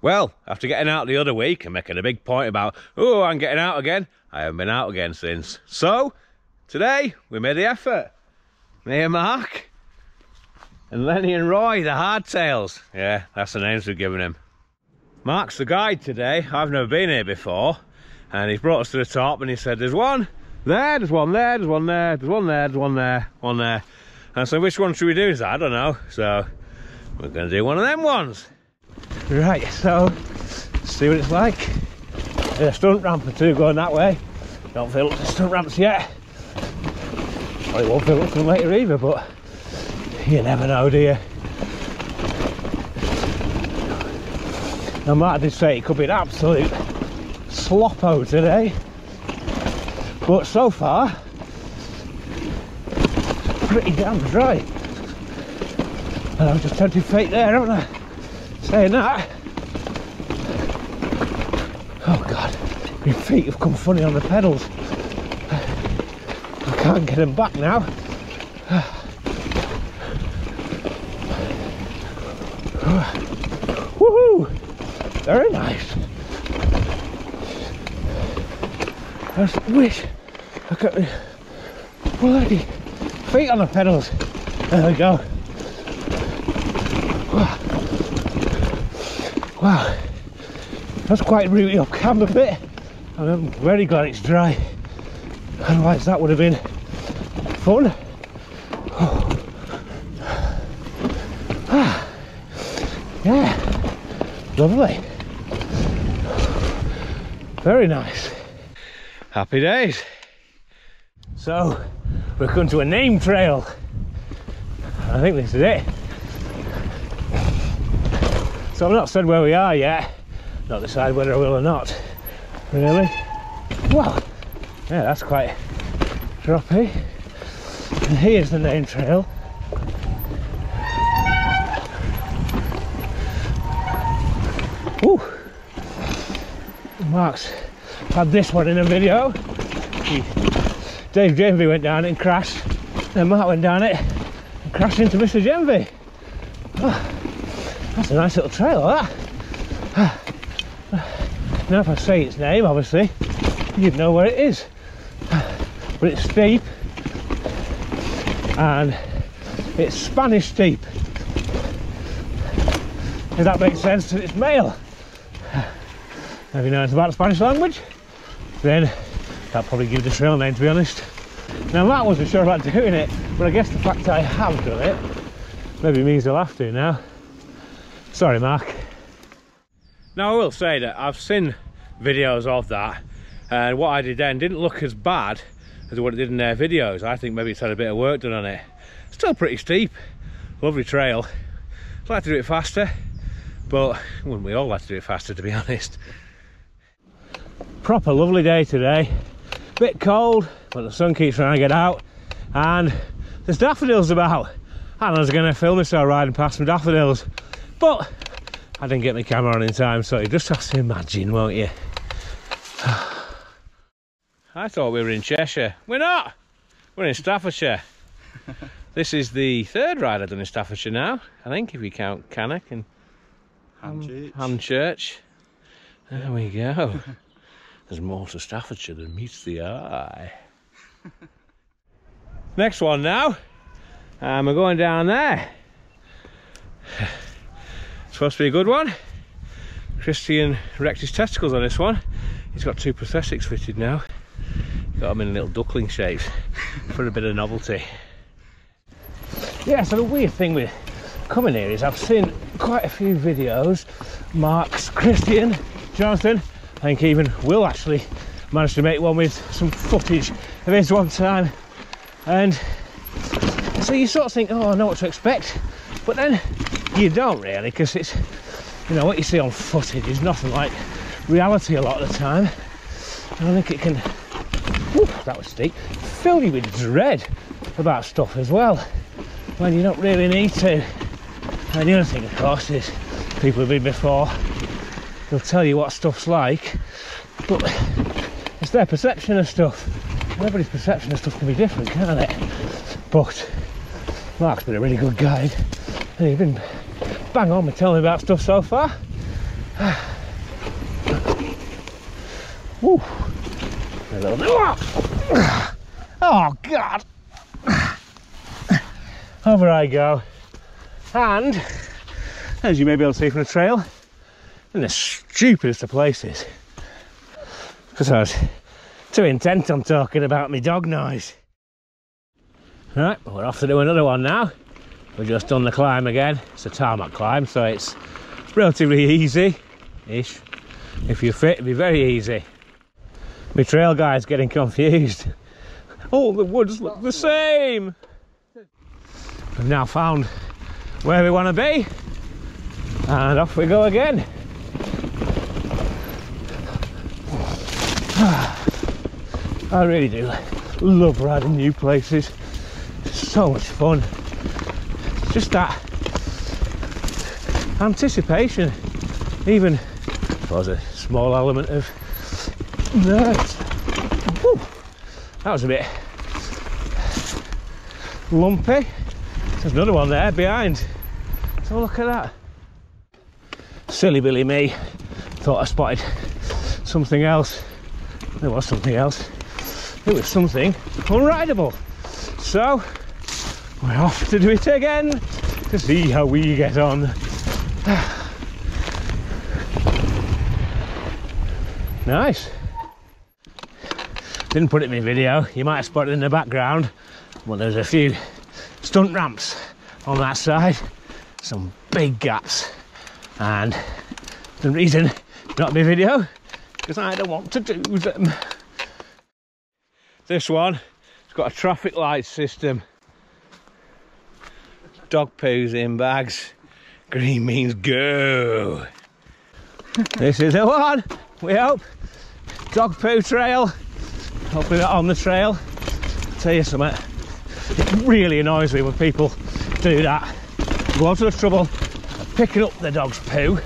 Well, after getting out the other week and making a big point about, oh, I'm getting out again, I haven't been out again since. So, today, we made the effort. Me and Marc, and Lenny and Roy, the hardtails. Yeah, that's the names we've given him. Marc's the guide today. I've never been here before. And he's brought us to the top and he said, there's one there, there's one there, there's one there, there's one there, there's one there, one there. And so which one should we do? I don't know. So we're going to do one of them ones. Right, so see what it's like. There's a stunt ramp or two going that way. Don't feel up the stunt ramps yet. Probably won't feel up to them later either, but you never know, do you? Now Matt did say it could be an absolute sloppo today, but so far, pretty damn dry. And I've just tempted fate there, haven't I? Saying that. Oh God, my feet have come funny on the pedals. I can't get them back now. Woohoo! Very nice. I just wish I could bloody feet on the pedals. There we go. Wow, that's quite rooty up camber bit. And I'm very glad it's dry. Otherwise that would have been fun. Ah, yeah, lovely. Very nice. Happy days. So, we're coming to a name trail. I think this is it. So I've not said where we are yet. Not decide whether I will or not. Really? Wow. Yeah, that's quite droppy. And here's the name trail. Ooh. Marc's had this one in a video. Dave Genvy went down it and crashed. Then Marc went down it and crashed into Mr. Genvy. Oh, ah. That's a nice little trail, that. Now if I say its name, obviously, you'd know where it is. But it's steep and it's Spanish steep. If that makes sense, it's male. Have you know anything about the Spanish language? Then that probably give the trail name to be honest. Now Matt wasn't sure about doing it, but I guess the fact I have done it maybe means I'll have to now. Sorry Marc. Now I will say that I've seen videos of that and what I did then didn't look as bad as what it did in their videos. I think maybe it's had a bit of work done on it. Still pretty steep, lovely trail. I'd like to do it faster, but wouldn't we all like to do it faster to be honest. Proper lovely day today. Bit cold, but the sun keeps trying to get out and there's daffodils about. And I was going to film this myself riding past some daffodils, but I didn't get my camera on in time, so you just have to imagine, won't you? I thought we were in Cheshire. We're not. We're in Staffordshire. this is the third ride I've done in Staffordshire now, I think, if you count Cannock and. Hanchurch. There we go. There's more to Staffordshire than meets the eye. Next one now. And we're going down there. Supposed to be a good one. Christian wrecked his testicles on this one. He's got two prosthetics fitted now. Got them in little duckling shapes for a bit of novelty. Yeah, so the weird thing with coming here is I've seen quite a few videos. Marc's, Christian, Jonathan, I think even Will actually managed to make one with some footage of his one time. And so you sort of think, oh, I know what to expect. But then you don't really, because it's, you know, what you see on footage is nothing like reality a lot of the time. And I think it can, whew, that was steep, fill you with dread about stuff as well, when you don't really need to. And the other thing, of course, is people who've been before, they'll tell you what stuff's like, but it's their perception of stuff. Everybody's perception of stuff can be different, can't it? But Marc's been a really good guide, and he's been bang on with telling me about stuff so far. Woo. A little bit. Oh God! Over I go, and as you may be able to see from the trail, in the stupidest of places, because I was too intent on talking about my dog noise. Right, we're off to do another one now. We've just done the climb again. It's a tarmac climb, so it's relatively easy-ish. If you're fit, it'd be very easy. My trail guy's getting confused. All the woods look the same. We've now found where we want to be, and off we go again. I really do love riding new places. It's so much fun. Just that anticipation, even was a small element of nerves. That was a bit lumpy. There's another one there behind. So look at that. Silly Billy me thought I spotted something else. There was something else. It was something unrideable. So we're off to do it again to see how we get on. nice. Didn't put it in my video. You might have spotted in the background. Well, there's a few stunt ramps on that side. Some big gaps. And the reason not my video because I don't want to do them. This one, it's got a traffic light system. Dog poos in bags. Green means go. this is the one, we hope. Dog poo trail. Hopefully not on the trail. I'll tell you something. It really annoys me when people do that. Go to the trouble of picking up the dog's poo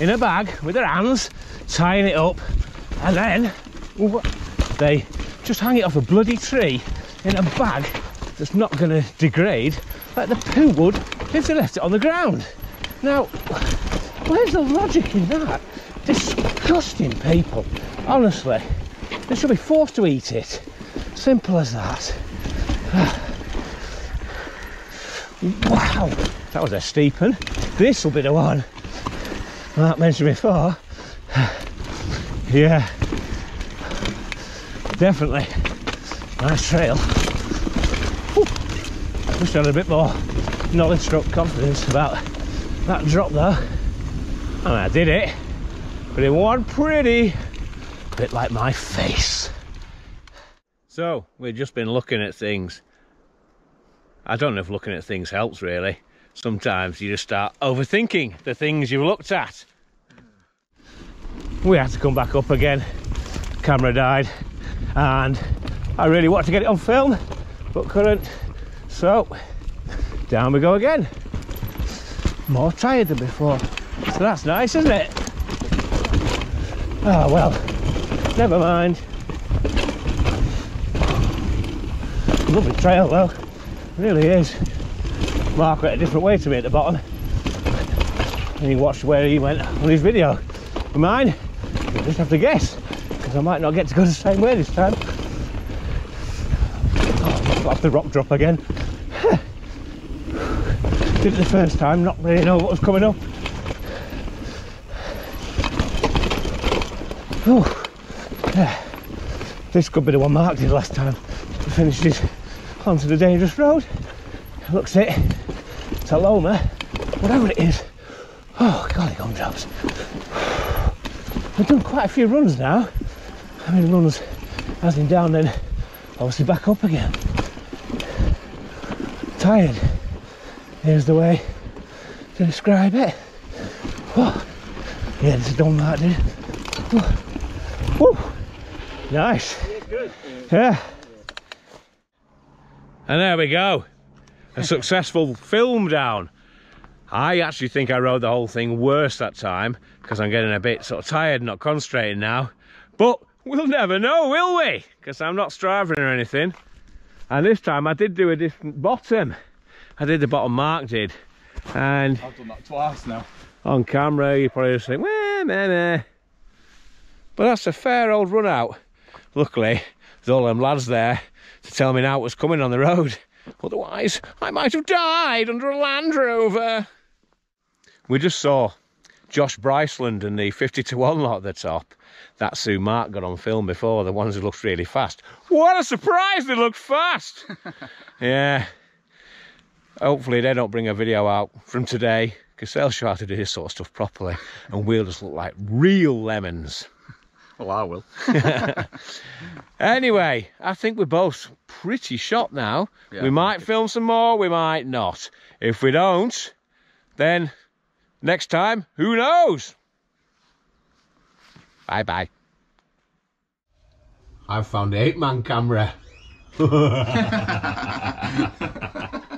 in a bag with their hands, tying it up, and then they just hang it off a bloody tree in a bag that's not going to degrade like the poo would if they left it on the ground. Now, where's the logic in that? Disgusting people. Honestly, they should be forced to eat it. Simple as that. Wow, that was a steep one. This will be the one Marc mentioned before. Yeah, definitely nice trail. Whew. Wish I had a bit more knowledge stroke confidence about that drop though. And I did it, but it wasn't pretty. A bit like my face. So, we've just been looking at things. I don't know if looking at things helps really. Sometimes you just start overthinking the things you've looked at. We had to come back up again. Camera died and I really wanted to get it on film but couldn't. So down we go again. More tired than before. So that's nice, isn't it? Ah, oh, well, never mind. Lovely trail though, really is. Marc went a different way to me at the bottom. And he watched where he went on his video. Mine, you just have to guess, because I might not get to go the same way this time. Off the rock drop again. Did it the first time, not really know what was coming up. Oh, yeah. This could be the one Marc did last time. He his onto the dangerous road. Looks it. Taloma, whatever it is. Oh, golly gumdrops. We've done quite a few runs now. I mean, runs as in down, then obviously back up again. Tired. Here's the way to describe it. Oh, yeah, this is done that, did Woo. Nice. Yeah. And there we go. A successful film down. I actually think I rode the whole thing worse that time because I'm getting a bit sort of tired, not concentrating now. But we'll never know, will we? Because I'm not striving or anything. And this time I did do a different bottom. I did the bottom Marc did. And I've done that twice now. On camera, you probably just think, well, meh, meh. But that's a fair old run out. Luckily, there's all them lads there to tell me now what's coming on the road. Otherwise, I might have died under a Land Rover. We just saw Josh Bryceland and the 50 to 1 lot at the top. That's who Marc got on film before, the ones who looked really fast. What a surprise, they looked fast! yeah. Hopefully they don't bring a video out from today, because they'll show how to do this sort of stuff properly, and we'll just look like real lemons. Well, I will. Anyway, I think we're both pretty shot now. Yeah, we might film some more, we might not. If we don't, then next time, who knows? Bye bye. I've found the eight man camera.